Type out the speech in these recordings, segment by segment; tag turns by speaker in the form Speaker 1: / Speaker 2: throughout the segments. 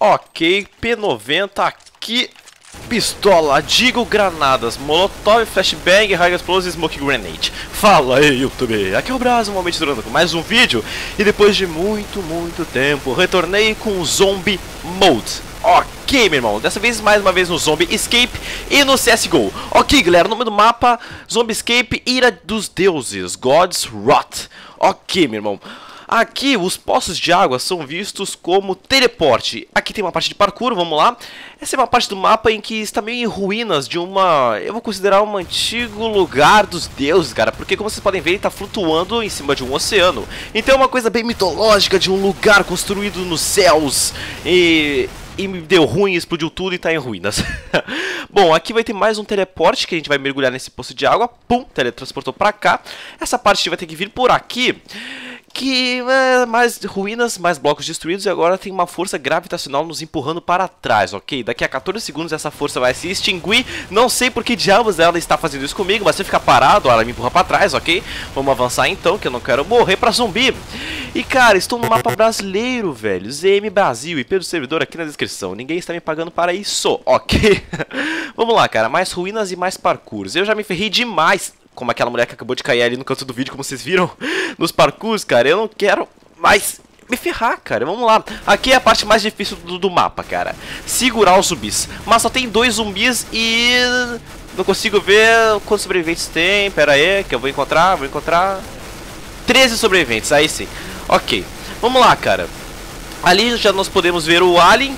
Speaker 1: Ok, P90 aqui. Pistola, digo granadas, molotov, flashbang, high explosive, smoke grenade. Fala aí, YouTube, aqui é o Brasil, momento durando com mais um vídeo. E depois de muito, muito tempo, retornei com o Zombie Mode. Ok, meu irmão, dessa vez mais uma vez no Zombie Escape e no CSGO. Ok, galera, nome do mapa, Zombie Escape, Ira dos Deuses, God's Wrath. Ok, meu irmão. Aqui, os poços de água são vistos como teleporte. Aqui tem uma parte de parkour, vamos lá. Essa é uma parte do mapa em que está meio em ruínas de uma... Eu vou considerar um antigo lugar dos deuses, cara. Porque, como vocês podem ver, ele está flutuando em cima de um oceano. Então é uma coisa bem mitológica de um lugar construído nos céus. E e me deu ruim, explodiu tudo e tá em ruínas. Bom, aqui vai ter mais um teleporte que a gente vai mergulhar nesse poço de água. Pum, teletransportou pra cá. Essa parte vai ter que vir por aqui que é, mais ruínas, mais blocos destruídos e agora tem uma força gravitacional nos empurrando para trás, ok? Daqui a 14 segundos essa força vai se extinguir, não sei por que diabos ela está fazendo isso comigo, mas se eu ficar parado, ela me empurra para trás, ok? Vamos avançar então, que eu não quero morrer para zumbi. E cara, estou no mapa brasileiro, velho, ZM Brasil, IP do servidor aqui na descrição, ninguém está me pagando para isso, ok? Vamos lá, cara, mais ruínas e mais parkours, eu já me ferrei demais como aquela mulher que acabou de cair ali no canto do vídeo, como vocês viram, nos parkours, cara. Eu não quero mais me ferrar, cara. Vamos lá. Aqui é a parte mais difícil do, do, mapa, cara. Segurar os zumbis. Mas só tem dois zumbis e... Não consigo ver quantos sobreviventes tem. Pera aí, que eu vou encontrar, vou encontrar... 13 sobreviventes, aí sim. Ok. Vamos lá, cara. Ali já nós podemos ver o Alien,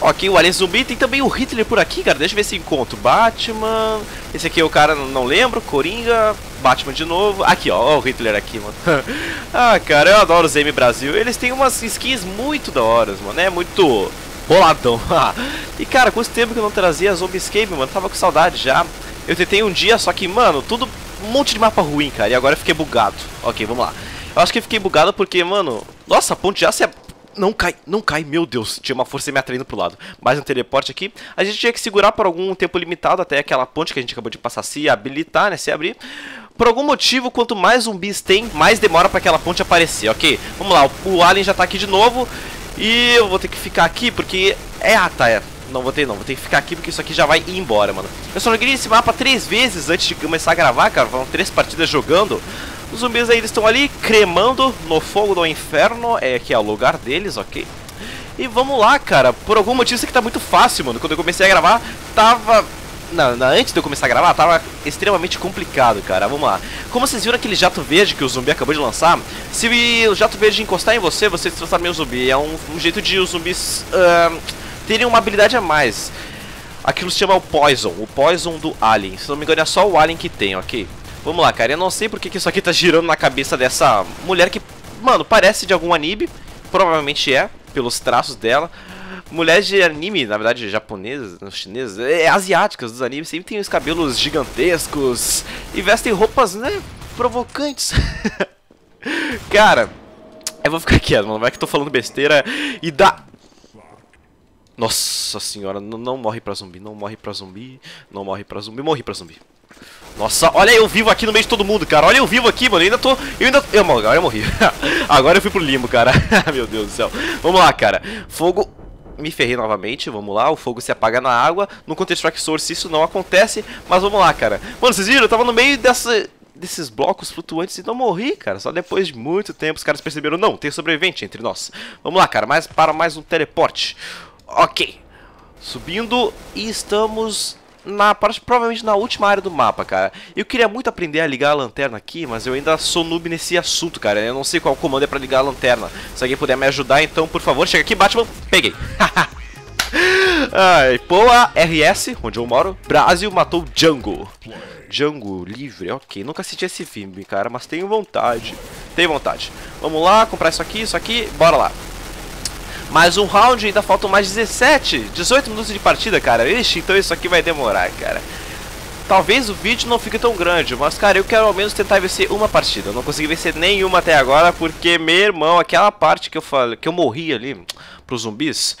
Speaker 1: Ok, o Alien Zumbi. Tem também o Hitler por aqui, cara. Deixa eu ver se encontro. Batman. Esse aqui é o cara, não lembro. Coringa. Batman de novo. Aqui, ó. ó o Hitler aqui, mano. ah, cara, eu adoro os M Brasil. Eles têm umas skins muito da hora, mano. É muito boladão. e, cara, quanto tempo que eu não trazia Zombie Escape, mano. Tava com saudade já. Eu tentei um dia, só que, mano, tudo... Um monte de mapa ruim, cara. E agora eu fiquei bugado. Ok, vamos lá. Eu acho que eu fiquei bugado porque, mano... Nossa, a ponte já se não cai, não cai, meu Deus, tinha uma força me atraindo pro lado. Mais um teleporte aqui. A gente tinha que segurar por algum tempo limitado até aquela ponte que a gente acabou de passar se habilitar, né, se abrir. Por algum motivo, quanto mais zumbis tem, mais demora para aquela ponte aparecer, ok? Vamos lá, o Alien já tá aqui de novo. E eu vou ter que ficar aqui porque... É, ah, tá, é. Não vou ter não, vou ter que ficar aqui porque isso aqui já vai ir embora, mano. Eu só joguei esse mapa três vezes antes de começar a gravar, cara. Foram três partidas jogando. Os zumbis aí estão ali cremando no fogo do inferno, é que é o lugar deles, ok? E vamos lá, cara. Por algum motivo isso aqui tá muito fácil, mano. Quando eu comecei a gravar, tava... Não, antes de eu começar a gravar, tava extremamente complicado, cara. Vamos lá. Como vocês viram aquele jato verde que o zumbi acabou de lançar, se o jato verde encostar em você, você se transforma em um zumbi. É um, um jeito de os zumbis uh, terem uma habilidade a mais. Aquilo se chama o Poison, o Poison do Alien. Se não me engano é só o Alien que tem, ok? Vamos lá, cara. Eu não sei porque que isso aqui tá girando na cabeça dessa mulher que, mano, parece de algum anime. Provavelmente é, pelos traços dela. Mulheres de anime, na verdade japonesas, chinesas, é, asiáticas dos animes, sempre tem os cabelos gigantescos e vestem roupas, né, provocantes. cara, eu vou ficar quieto, mano, vai que eu tô falando besteira e dá... Nossa senhora, não, não morre pra zumbi, não morre pra zumbi, não morre pra zumbi, morri pra zumbi. Nossa, olha eu vivo aqui no meio de todo mundo, cara. Olha eu vivo aqui, mano. Eu ainda tô. Eu ainda. Eu, agora eu morri. agora eu fui pro limbo, cara. Meu Deus do céu. Vamos lá, cara. Fogo. Me ferrei novamente, vamos lá, o fogo se apaga na água No Counter-Strike Source isso não acontece Mas vamos lá, cara Mano, vocês viram? Eu tava no meio dessa, desses blocos flutuantes e não morri, cara Só depois de muito tempo os caras perceberam Não, tem sobrevivente entre nós Vamos lá, cara, mais, para mais um teleporte Ok Subindo e estamos na provavelmente na última área do mapa, cara. Eu queria muito aprender a ligar a lanterna aqui, mas eu ainda sou noob nesse assunto, cara. Eu não sei qual comando é pra ligar a lanterna. Se alguém puder me ajudar, então, por favor, chega aqui, Batman. Peguei. Ai, Poa RS, onde eu moro. Brasil matou Django. Django livre, ok. Nunca assisti esse filme, cara, mas tenho vontade. Tenho vontade. Vamos lá, comprar isso aqui, isso aqui. Bora lá. Mais um round, ainda faltam mais 17, 18 minutos de partida, cara. Ixi, então isso aqui vai demorar, cara. Talvez o vídeo não fique tão grande, mas cara, eu quero ao menos tentar vencer uma partida. Eu não consegui vencer nenhuma até agora, porque, meu irmão, aquela parte que eu falei, que eu morri ali pros zumbis,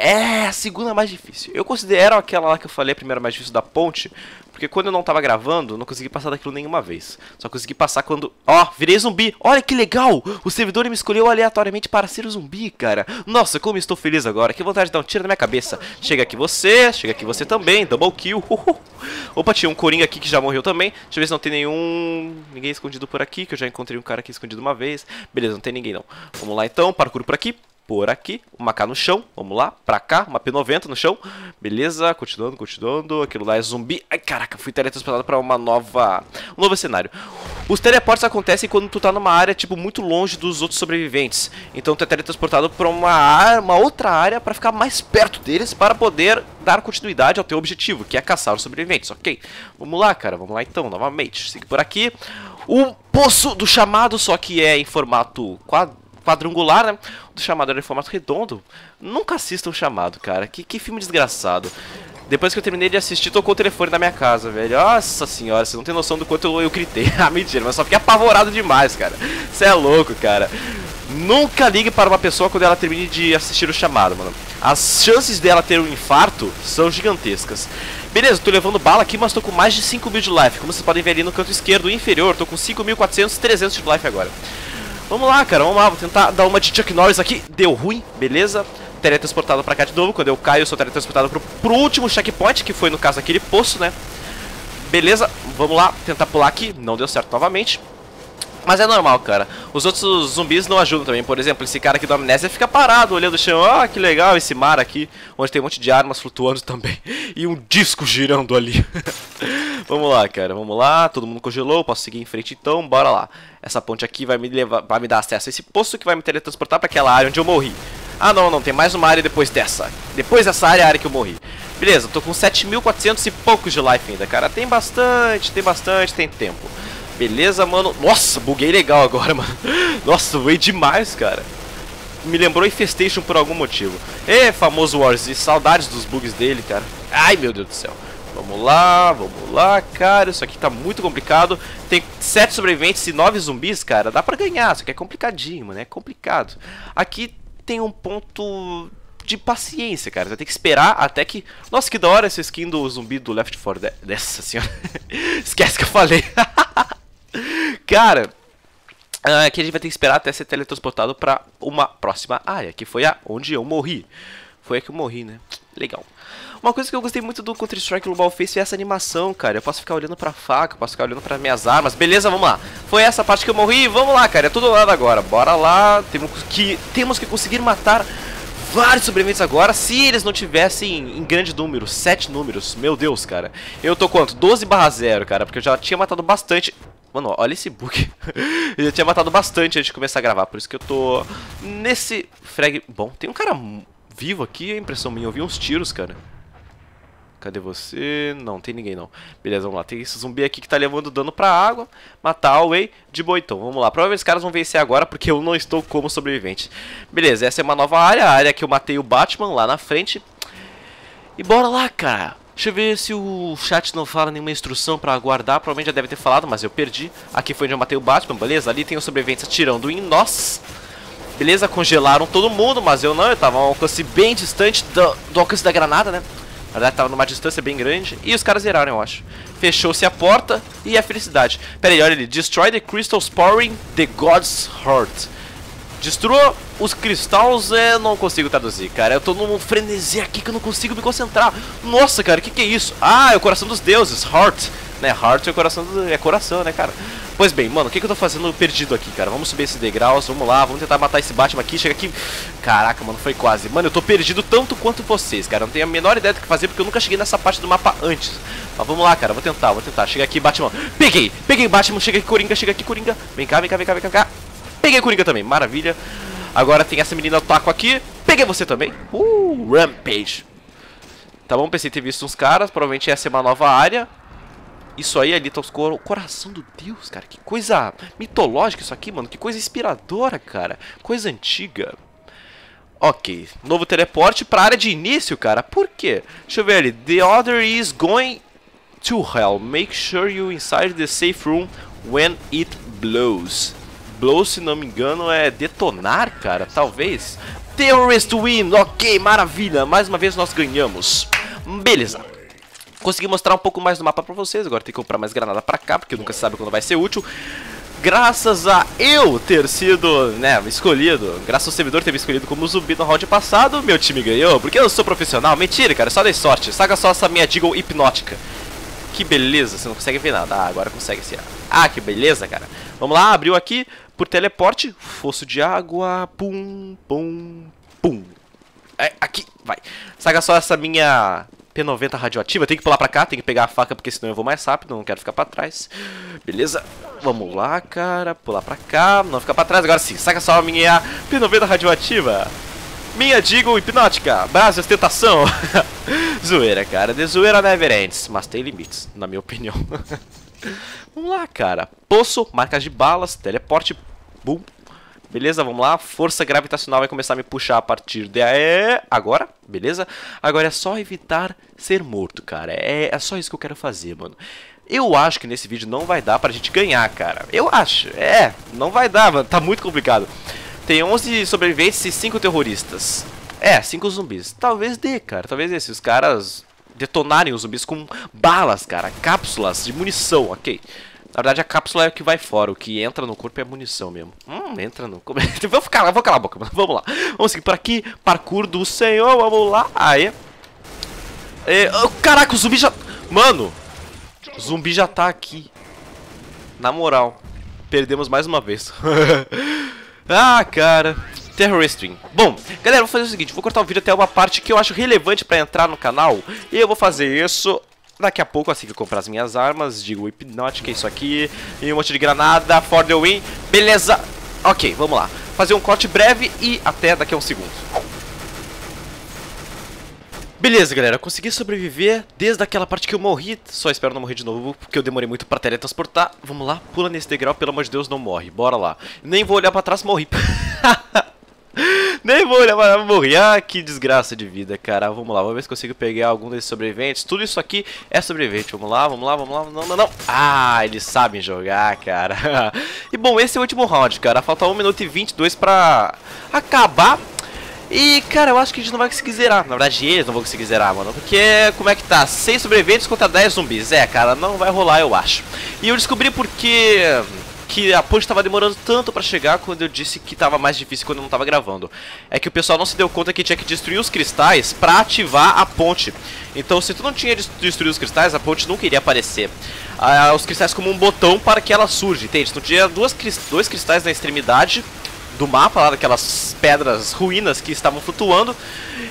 Speaker 1: é a segunda mais difícil. Eu considero aquela lá que eu falei a primeira mais difícil da ponte, porque quando eu não tava gravando, não consegui passar daquilo nenhuma vez. Só consegui passar quando... Ó, virei zumbi. Olha que legal! O servidor me escolheu aleatoriamente para ser o zumbi, cara. Nossa, como estou feliz agora. Que vontade de dar um tiro na minha cabeça. Chega aqui você, chega aqui você também. Double kill. Opa, tinha um coringa aqui que já morreu também. Deixa eu ver se não tem nenhum... Ninguém escondido por aqui, que eu já encontrei um cara aqui escondido uma vez. Beleza, não tem ninguém não. Vamos lá então, parkour por aqui por aqui, uma K no chão, vamos lá, pra cá, uma P90 no chão, beleza, continuando, continuando, aquilo lá é zumbi, ai caraca, fui teletransportado pra uma nova, um novo cenário. Os teleportes acontecem quando tu tá numa área, tipo, muito longe dos outros sobreviventes, então tu é teletransportado pra uma, uma outra área pra ficar mais perto deles, para poder dar continuidade ao teu objetivo, que é caçar os sobreviventes, ok? Vamos lá, cara, vamos lá então, novamente, siga por aqui, o Poço do Chamado, só que é em formato quadrado, quadrangular, né? Do chamado era em formato redondo. Nunca assista o chamado, cara. Que, que filme desgraçado. Depois que eu terminei de assistir, tocou o telefone na minha casa, velho. Nossa senhora, você não tem noção do quanto eu, eu gritei. ah, mentira, mas só fiquei apavorado demais, cara. Você é louco, cara. Nunca ligue para uma pessoa quando ela termine de assistir o chamado, mano. As chances dela ter um infarto são gigantescas. Beleza, tô levando bala aqui, mas tô com mais de 5 mil de life. Como vocês podem ver ali no canto esquerdo inferior, tô com 5.400, 300 de life agora. Vamos lá, cara, vamos lá, vou tentar dar uma de Chuck Norris aqui. Deu ruim, beleza. Teletransportado pra cá de novo. Quando eu caio, eu sou teletransportado pro, pro último checkpoint, que foi no caso aquele poço, né? Beleza, vamos lá, tentar pular aqui. Não deu certo novamente. Mas é normal, cara. Os outros zumbis não ajudam também. Por exemplo, esse cara aqui do Amnésia fica parado olhando o chão. Ah, que legal esse mar aqui. Onde tem um monte de armas flutuando também. E um disco girando ali. vamos lá, cara. Vamos lá. Todo mundo congelou. Posso seguir em frente então. Bora lá. Essa ponte aqui vai me levar, vai me dar acesso a esse poço que vai me teletransportar para aquela área onde eu morri. Ah, não, não. Tem mais uma área depois dessa. Depois dessa área é a área que eu morri. Beleza, tô com 7.400 e poucos de life ainda, cara. Tem bastante, tem bastante, tem tempo. Beleza, mano. Nossa, buguei legal agora, mano. Nossa, voei demais, cara. Me lembrou Infestation por algum motivo. É, famoso Warzy. Saudades dos bugs dele, cara. Ai, meu Deus do céu. Vamos lá, vamos lá, cara. Isso aqui tá muito complicado. Tem 7 sobreviventes e 9 zumbis, cara. Dá pra ganhar, só que é complicadinho, mano. É complicado. Aqui tem um ponto de paciência, cara. Você vai ter que esperar até que... Nossa, que da hora essa skin do zumbi do Left 4 Dead. Dessa senhora. Esquece que eu falei. Cara, uh, aqui a gente vai ter que esperar até ser teletransportado para uma próxima área, que foi a onde eu morri. Foi a que eu morri, né? Legal. Uma coisa que eu gostei muito do Counter-Strike Global Face é essa animação, cara. Eu posso ficar olhando pra faca, posso ficar olhando para minhas armas. Beleza, vamos lá. Foi essa parte que eu morri. Vamos lá, cara. É tudo lado agora. Bora lá. Temos que, temos que conseguir matar vários sobreviventes agora se eles não tivessem em grande número, 7 números. Meu Deus, cara. Eu tô quanto? 12 barra 0, cara, porque eu já tinha matado bastante. Mano, olha esse bug. eu já tinha matado bastante antes de começar a gravar, por isso que eu tô nesse frag... Bom, tem um cara vivo aqui, a impressão minha. Eu vi uns tiros, cara. Cadê você? Não, tem ninguém não. Beleza, vamos lá. Tem esse zumbi aqui que tá levando dano pra água. Matar a Way de boa então. Vamos lá. Provavelmente os caras vão vencer agora porque eu não estou como sobrevivente. Beleza, essa é uma nova área. A área que eu matei o Batman lá na frente. E bora lá, cara. Deixa eu ver se o chat não fala nenhuma instrução pra aguardar. Provavelmente já deve ter falado, mas eu perdi. Aqui foi onde eu matei o Batman, beleza? Ali tem os sobreviventes atirando em nós. Beleza, congelaram todo mundo, mas eu não. Eu tava a um alcance bem distante do, do alcance da granada, né? Na verdade, tava numa distância bem grande. E os caras zeraram, eu acho. Fechou-se a porta e a felicidade. Pera aí, olha ali. Destroy the crystals pouring the God's Heart. Destrua os cristais, é, não consigo traduzir, cara. Eu tô num frenesi aqui que eu não consigo me concentrar. Nossa, cara, o que, que é isso? Ah, é o coração dos deuses, Heart. Né, Heart é coração, do, é coração, né, cara? Pois bem, mano, o que, que eu tô fazendo perdido aqui, cara? Vamos subir esses degraus, vamos lá, vamos tentar matar esse Batman aqui. Chega aqui. Caraca, mano, foi quase. Mano, eu tô perdido tanto quanto vocês, cara. Eu não tenho a menor ideia do que fazer porque eu nunca cheguei nessa parte do mapa antes. Mas vamos lá, cara, vou tentar, vou tentar. Chega aqui, Batman. Peguei, peguei Batman, chega aqui, Coringa, chega aqui, Coringa. Vem cá, vem cá, vem cá, vem cá. Peguei Coringa também, maravilha. Agora tem essa menina taco aqui. Peguei você também. Uh, Rampage. Tá bom, pensei ter visto uns caras. Provavelmente essa é uma nova área. Isso aí ali tá o coração do Deus, cara. Que coisa mitológica isso aqui, mano. Que coisa inspiradora, cara. Coisa antiga. Ok. Novo teleporte pra área de início, cara. Por quê? Deixa eu ver ali. The other is going to hell. Make sure you inside the safe room when it blows. Blow, se não me engano, é detonar, cara, talvez. Terrorist Win, ok, maravilha, mais uma vez nós ganhamos. Beleza. Consegui mostrar um pouco mais do mapa pra vocês, agora tem que comprar mais granada pra cá, porque nunca se sabe quando vai ser útil. Graças a eu ter sido, né, escolhido, graças ao servidor ter me escolhido como zumbi no round passado, meu time ganhou, porque eu sou profissional. Mentira, cara, só dei sorte. Saca só essa minha Deagle hipnótica. Que beleza, você não consegue ver nada. Ah, agora consegue sim. Ah, que beleza, cara. Vamos lá, abriu aqui por teleporte. Fosso de água. Pum, pum, pum. É, aqui, vai. Saca só essa minha P90 radioativa. Tem que pular pra cá, tem que pegar a faca, porque senão eu vou mais rápido. Não quero ficar pra trás. Beleza. Vamos lá, cara. Pular pra cá. Não ficar pra trás. Agora sim, saca só a minha P90 radioativa. Minha Digo hipnótica, base ostentação. zoeira, cara. De zoeira never ends, mas tem limites, na minha opinião. vamos lá, cara. Poço, marcas de balas, teleporte, boom. Beleza, vamos lá. Força gravitacional vai começar a me puxar a partir de agora, beleza? Agora é só evitar ser morto, cara. É, é só isso que eu quero fazer, mano. Eu acho que nesse vídeo não vai dar pra gente ganhar, cara. Eu acho. É, não vai dar, mano. Tá muito complicado. Tem 11 sobreviventes e 5 terroristas. É, 5 zumbis. Talvez dê, cara. Talvez dê. Se os caras detonarem os zumbis com balas, cara. Cápsulas de munição, ok. Na verdade, a cápsula é o que vai fora. O que entra no corpo é munição mesmo. Hum, entra no corpo. vou, ficar, vou calar a boca, mano. Vamos lá. Vamos seguir por aqui. Parkour do senhor. Vamos lá. Aê. É, oh, caraca, o zumbi já... Mano. O zumbi já tá aqui. Na moral. Perdemos mais uma vez. Ah, cara. Terrorist Wing. Bom, galera, vou fazer o seguinte, vou cortar o vídeo até uma parte que eu acho relevante pra entrar no canal. E eu vou fazer isso daqui a pouco, assim que eu comprar as minhas armas. Digo hipnótica, isso aqui. E um monte de granada, for the win. Beleza. Ok, vamos lá. Fazer um corte breve e até daqui a um segundo. Beleza, galera, consegui sobreviver desde aquela parte que eu morri. Só espero não morrer de novo, porque eu demorei muito pra teletransportar. Vamos lá, pula nesse degrau, pelo amor de Deus, não morre. Bora lá. Nem vou olhar pra trás, morri. Nem vou olhar trás, morri. Ah, que desgraça de vida, cara. Vamos lá, vamos ver se consigo pegar algum desses sobreviventes. Tudo isso aqui é sobrevivente. Vamos lá, vamos lá, vamos lá. Não, não, não. Ah, eles sabem jogar, cara. e bom, esse é o último round, cara. Falta 1 minuto e 22 pra acabar e, cara, eu acho que a gente não vai conseguir zerar. Na verdade, eles não vão conseguir zerar, mano. Porque, como é que tá? 6 sobreviventes contra 10 zumbis. É, cara, não vai rolar, eu acho. E eu descobri porque que a ponte estava demorando tanto para chegar quando eu disse que estava mais difícil quando eu não estava gravando. É que o pessoal não se deu conta que tinha que destruir os cristais para ativar a ponte. Então, se tu não tinha destruído os cristais, a ponte nunca iria aparecer. Ah, os cristais como um botão para que ela surge, entende? Então tinha duas, dois cristais na extremidade do mapa, lá daquelas pedras ruínas que estavam flutuando.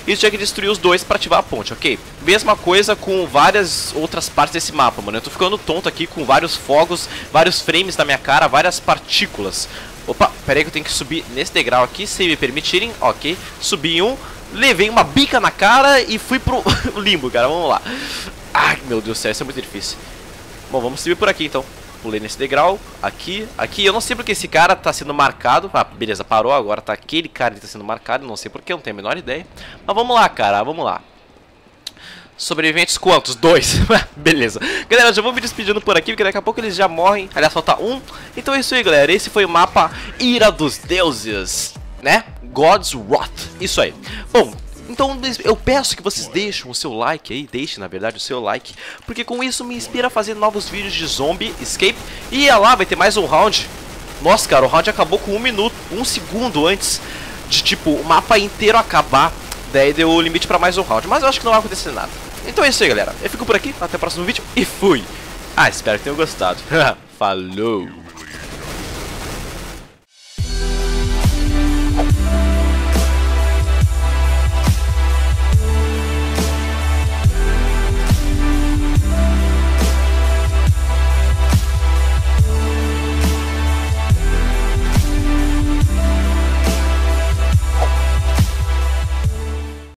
Speaker 1: E tinha que destruir os dois para ativar a ponte, ok? Mesma coisa com várias outras partes desse mapa, mano. Eu tô ficando tonto aqui com vários fogos, vários frames na minha cara, várias partículas. Opa, pera aí que eu tenho que subir nesse degrau aqui, se me permitirem. Ok, subi um, levei uma bica na cara e fui pro limbo, cara. Vamos lá. Ai, meu Deus do céu, isso é muito difícil. Bom, vamos subir por aqui então. Pulei nesse degrau, aqui, aqui. Eu não sei porque esse cara tá sendo marcado. Ah, beleza, parou agora. Tá aquele cara que tá sendo marcado. Não sei porque, não tenho a menor ideia. Mas vamos lá, cara, vamos lá. Sobreviventes quantos? Dois. beleza. Galera, já vou me despedindo por aqui, porque daqui a pouco eles já morrem. Aliás, falta um. Então é isso aí, galera. Esse foi o mapa Ira dos Deuses, né? God's Wrath. Isso aí. Bom, então eu peço que vocês deixem o seu like aí, deixem na verdade o seu like, porque com isso me inspira a fazer novos vídeos de zombie, escape, e lá vai ter mais um round. Nossa, cara, o round acabou com um minuto, um segundo antes de tipo o mapa inteiro acabar, daí deu o limite para mais um round, mas eu acho que não vai acontecer nada. Então é isso aí, galera. Eu fico por aqui, até o próximo vídeo e fui! Ah, espero que tenham gostado. Falou!